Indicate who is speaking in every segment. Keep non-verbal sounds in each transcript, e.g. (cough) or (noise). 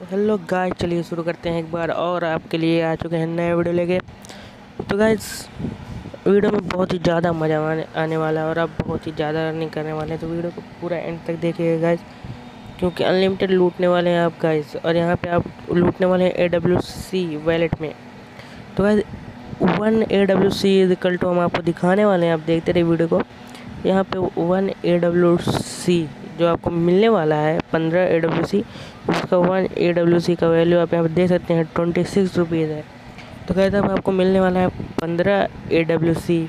Speaker 1: Hello guys, चलिए शुरू करते हैं एक बार और आपके लिए आ चुके हैं नए वीडियो लेके। तो गाइस, वीडियो में बहुत ही ज़्यादा मज़ा आने वाला है और आप बहुत ही ज़्यादा अर्निंग करने वाले हैं। तो वीडियो को पूरा एंड तक देखिएगा गाइस, क्योंकि अनलिमिटेड लूटने वाले हैं आप गाइस, और यहाँ पे आप लूटने वाले हैं ए डब्ल्यू सी वैलेट में। तो guys one A W C is equal टू हम आपको दिखाने वाले हैं, आप देखते रहिए वीडियो को। यहाँ पे वन ए डब्ल्यू सी जो आपको मिलने वाला है, पंद्रह ए डब्ल्यू सी उसका वन ए डब्ल्यू सी का वैल्यू आप यहाँ पर देख सकते हैं ट्वेंटी सिक्स रुपीज़ है। तो कहते हैं आपको मिलने वाला है पंद्रह ए डब्ल्यू सी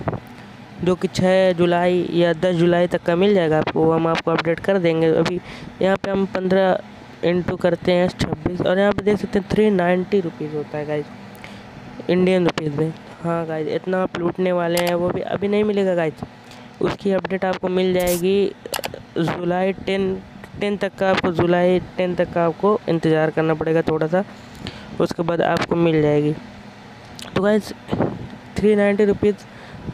Speaker 1: जो कि छः जुलाई या दस जुलाई तक का मिल जाएगा आपको हम आपको अपडेट कर देंगे। अभी यहाँ पे हम पंद्रह इंटू करते हैं छब्बीस, और यहाँ पे देख सकते हैं थ्री नाइन्टी रुपीज़ होता है गाइज़ इंडियन रुपीज़ में। हाँ गाइज़ इतना आप लूटने वाले हैं, वो भी अभी नहीं मिलेगा गाइज़ उसकी अपडेट आपको मिल जाएगी जुलाई टेन टेन तक का आपको, जुलाई टेन तक का आपको इंतज़ार करना पड़ेगा थोड़ा सा उसके बाद आपको मिल जाएगी। तो guys three ninety rupees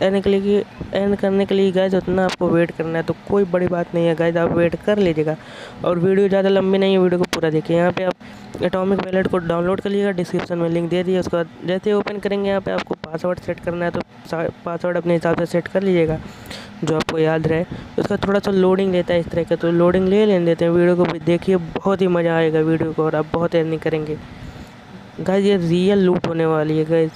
Speaker 1: earn के लिए अर्न करने के लिए गाइज़ उतना आपको वेट करना है तो कोई बड़ी बात नहीं है गाइज़ आप वेट कर लीजिएगा। और वीडियो ज़्यादा लंबी नहीं है वीडियो को पूरा देखिए। यहाँ पे आप एटॉमिक वैलेट को डाउनलोड कर लीजिएगा डिस्क्रिप्शन में लिंक दे दिए उसके बाद जैसे ओपन करेंगे, यहाँ पे आपको पासवर्ड सेट करना है तो पासवर्ड अपने हिसाब से सेट कर लीजिएगा। जो आपको याद रहे, उसका थोड़ा सा लोडिंग लेता है इस तरह का तो लोडिंग ले लेने देते हैं। वीडियो को भी देखिए, बहुत ही मज़ा आएगा वीडियो को, और आप बहुत अर्निंग करेंगे। गाइज़ ये रियल लूट होने वाली है गाइज़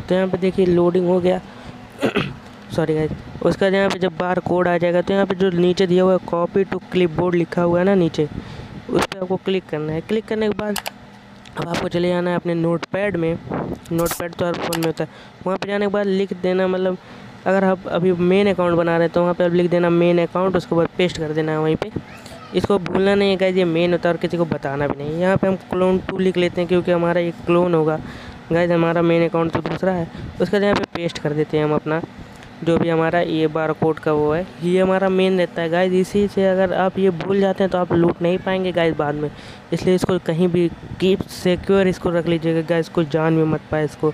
Speaker 1: तो यहाँ पे देखिए लोडिंग हो गया। (coughs) सॉरी गाइज़ उसका यहाँ पे जब बार कोड आ जाएगा तो यहाँ पे जो नीचे दिया हुआ है कॉपी टू क्लिपबोर्ड लिखा हुआ है ना नीचे, उस पर आपको क्लिक करना है। क्लिक करने के बाद, अब आपको चले जाना है अपने नोट पैड में। नोट पैड तो हर फ़ोन में होता है। वहाँ पर जाने के बाद लिख देना मतलब अगर आप अभी मेन अकाउंट बना रहे तो वहाँ पे आप लिख देना मेन अकाउंट उसके बाद पेस्ट कर देना है वहीं पे। इसको भूलना नहीं है गाइज़ ये मेन होता है और किसी को बताना भी नहीं। यहाँ पे हम क्लोन टू लिख लेते हैं क्योंकि हमारा एक क्लोन होगा। गाइज़ हमारा मेन अकाउंट तो दूसरा है। उसके यहाँ पे पेस्ट कर देते हैं हम अपना, जो भी हमारा ये बार कोड का वो है। ये हमारा मेन रहता है गाइज़ इसी से अगर आप ये भूल जाते हैं तो आप लूट नहीं पाएँगे गाइज़ बाद में। इसलिए इसको कहीं भी कीप सिक्योर इसको रख लीजिएगा। गाइज़ को जान भी मत पाए इसको।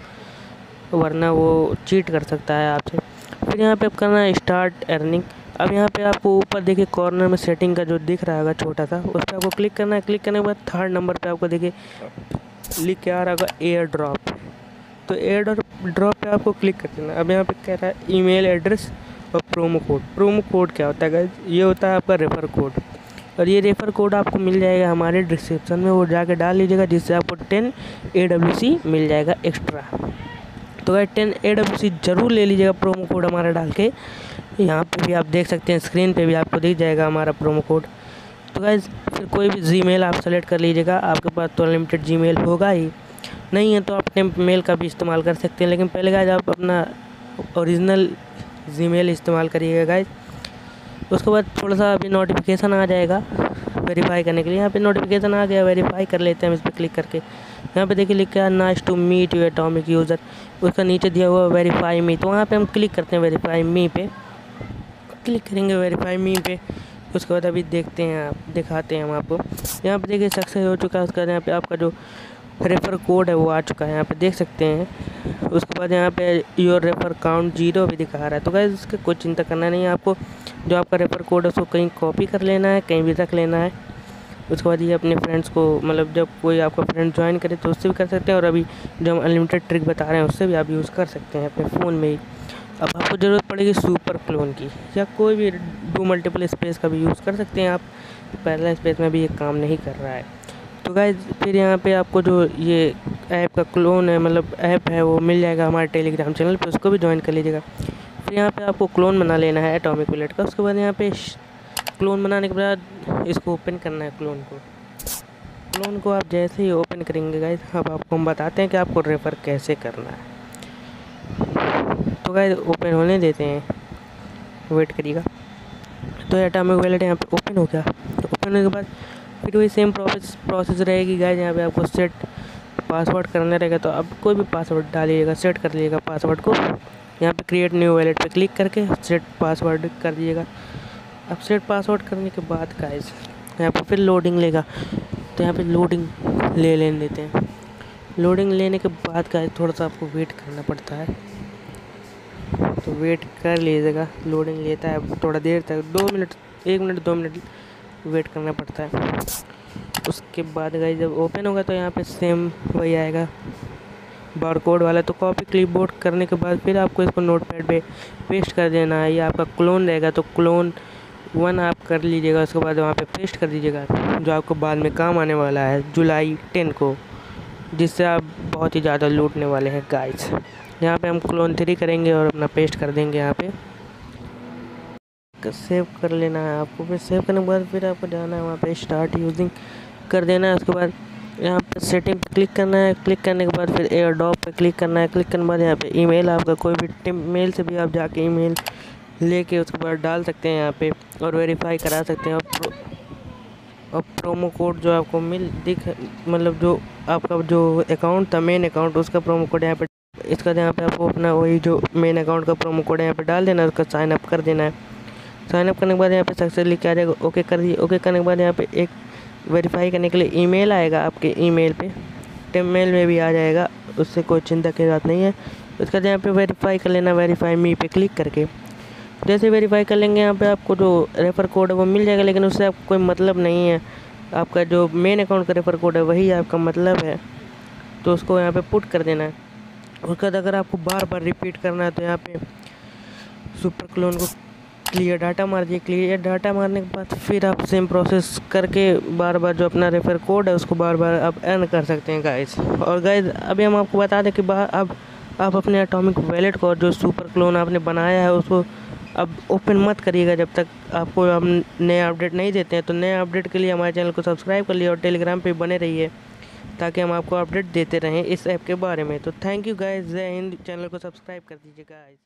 Speaker 1: वरना वो चीट कर सकता है आपसे। फिर यहाँ पे आप करना है स्टार्ट अर्निंग अब यहाँ पे आपको ऊपर देखिए कॉर्नर में सेटिंग का जो दिख रहा होगा छोटा सा, उस पर आपको क्लिक करना है। क्लिक करने के बाद थर्ड नंबर पे आपको देखिए लिख के आ रहा होगा एयर ड्रॉप तो एयर ड्रॉप पे आपको क्लिक कर देना अब यहाँ पे कह रहा है ईमेल एड्रेस और प्रोमो कोड प्रोमो कोड क्या होता है ये होता है आपका रेफ़र कोड और ये रेफ़र कोड आपको मिल जाएगा हमारे डिस्क्रिप्शन में। वो जाके डाल लीजिएगा, जिससे आपको टेन ए मिल जाएगा एक्स्ट्रा तो guys ten A W C ज़रूर ले लीजिएगा प्रोमो कोड हमारा डाल के। यहाँ पे भी आप देख सकते हैं स्क्रीन पे भी आपको दिख जाएगा हमारा प्रोमो कोड तो गाइज़ फिर कोई भी जी आप सेलेक्ट कर लीजिएगा, आपके पास तो अनलिमिटेड जी होगा ही। नहीं है तो आप अपने मेल का भी इस्तेमाल कर सकते हैं, लेकिन पहले गाइज़ आप अपना ओरिजिनल जी मेल इस्तेमाल करिएगा गाइज़ उसके बाद थोड़ा सा अभी नोटिफिकेशन आ जाएगा वेरीफाई करने के लिए। यहाँ पे नोटिफिकेशन आ गया वेरीफाई कर लेते हैं हम इस पर क्लिक करके। यहाँ पे देखिए लिखा है nice to meet you atomic user उसका नीचे दिया हुआ वेरीफाई मी तो वहाँ पे हम क्लिक करते हैं वेरीफाई मी पे। क्लिक करेंगे वेरीफाई मी पे। उसके बाद अभी देखते हैं आप, दिखाते हैं हम आपको। यहाँ पे देखिए सक्सेस हो चुका है उसके। बाद यहाँ पे आपका जो रेफ़र कोड है वो आ चुका है। यहाँ पे देख सकते हैं। उसके बाद यहाँ पे योर रेफ़र काउंट ज़ीरो भी दिखा रहा है। तो क्या इसका कोई चिंता करना नहीं है आपको। जो आपका रेफ़र कोड है, उसको कहीं कॉपी कर लेना है, कहीं भी रख लेना है। उसके बाद ये अपने फ्रेंड्स को मतलब जब कोई आपका फ्रेंड ज्वाइन करे तो उससे भी कर सकते हैं और अभी जो हम अनलिमिटेड ट्रिक बता रहे हैं उससे भी आप यूज़ कर सकते हैं अपने फ़ोन में ही। अब आपको ज़रूरत पड़ेगी सुपर क्लोन की, या कोई भी डू मल्टीपल स्पेस का भी यूज़ कर सकते हैं आप। पहला स्पेस में भी ये काम नहीं कर रहा है। तो गाइज़ फिर यहाँ पे आपको जो ये ऐप का क्लोन है मतलब ऐप है, वो मिल जाएगा हमारे टेलीग्राम चैनल पे, उसको भी ज्वाइन कर लीजिएगा। फिर यहाँ पे आपको क्लोन बना लेना है एटॉमिक विलेट का, उसके बाद यहाँ पे क्लोन बनाने के बाद इसको ओपन करना है क्लोन को। क्लोन को आप जैसे ही ओपन करेंगे गाइज़ अब आपको हम बताते हैं कि आपको रेफ़र कैसे करना है। तो गाइज़ ओपन होने देते हैं। वेट करिएगा। तो एटॉमिक वैलेट यहाँ पे ओपन हो गया। तो ओपन होने के बाद फिर वही सेम प्रोसेस प्रोसेस रहेगी गाइज़ यहाँ पे आपको सेट पासवर्ड करना रहेगा। तो अब कोई भी पासवर्ड डालिएगा सेट कर लीजिएगा पासवर्ड को। यहाँ पे क्रिएट न्यू वैलेट पे क्लिक करके सेट पासवर्ड कर दीजिएगा। अब सेट पासवर्ड करने के बाद गाइज़ यहाँ पर फिर लोडिंग लेगा। तो यहाँ पे लोडिंग ले लेने देते हैं। लोडिंग लेने के बाद गाइज़ थोड़ा सा आपको वेट करना पड़ता है। तो वेट कर लीजिएगा। लोडिंग लेता है। थोड़ा देर तक, दो मिनट, एक मिनट, दो मिनट वेट करना पड़ता है। उसके बाद गाइज़ जब ओपन होगा तो यहाँ पे सेम वही आएगा। बार कोड वाला तो कॉपी क्लिप करने के बाद फिर आपको इसको नोट पैड पर पेस्ट कर देना है। ये आपका क्लोन रहेगा तो क्लोन वन आप कर लीजिएगा, उसके बाद वहाँ पे पेस्ट कर दीजिएगा, जो आपको बाद में काम आने वाला है जुलाई टेन को, जिससे आप बहुत ही ज़्यादा लूटने वाले हैं गाइस यहाँ पे हम क्लोन थ्री करेंगे और अपना पेस्ट कर देंगे यहाँ पे। सेव कर लेना है आपको, फिर सेव करने के बाद फिर आपको जाना है, वहाँ पे स्टार्ट यूजिंग कर देना है, उसके बाद यहाँ पे सेटिंग क्लिक करना है क्लिक करने के बाद फिर एयर डॉप पे क्लिक करना है क्लिक करने के बाद यहाँ पे ईमेल आपका, कोई भी मेल से भी आप जाके ईमेल लेके उसके बाद डाल सकते हैं यहाँ पे और वेरीफाई करा सकते हैं। और प्रो, और प्रोमो कोड जो आपको मिल दिख मतलब जो आपका जो अकाउंट था मेन अकाउंट उसका प्रोमो कोड यहाँ पे इसका यहाँ पे आपको अपना वही जो मेन अकाउंट का प्रोमो कोड यहाँ पे डाल देना है उसका साइन अप कर देना है। साइन अप करने के बाद यहाँ पे सक्सेस लिख के आ जाएगा? ओके कर दिए। ओके करने के बाद यहाँ पे एक वेरीफाई करने के लिए ईमेल आएगा आपके ईमेल पे। टेम मेल में भी आ जाएगा उससे कोई चिंता की बात नहीं है। उसके बाद यहाँ पे वेरीफाई कर लेना वेरीफाई मी पे क्लिक करके। जैसे वेरीफाई कर लेंगे यहाँ पे आपको जो रेफ़र कोड है वो मिल जाएगा, लेकिन उससे आपको कोई मतलब नहीं है। आपका जो मेन अकाउंट का रेफ़र कोड है, वही आपका मतलब है। तो उसको यहाँ पे पुट कर देना है। उसके बाद अगर आपको बार बार रिपीट करना है तो यहाँ पे सुपर क्लोन को क्लियर डाटा मार दिए। क्लियर डाटा मारने के बाद फिर आप सेम प्रोसेस करके बार बार जो अपना रेफर कोड है, उसको बार बार आप अर्न कर सकते हैं गाइस और गाइस अभी हम आपको बता दें कि अब आप अपने एटॉमिक वैलेट को जो सुपर क्लोन आपने बनाया है, उसको अब ओपन मत करिएगा जब तक आपको हम नया अपडेट नहीं देते हैं। तो नए अपडेट के लिए हमारे चैनल को सब्सक्राइब कर लिए और टेलीग्राम पे बने रहिए, ताकि हम आपको अपडेट देते रहें इस ऐप के बारे में। तो थैंक यू गाइस जय हिंद। चैनल को सब्सक्राइब कर दीजिए गाइस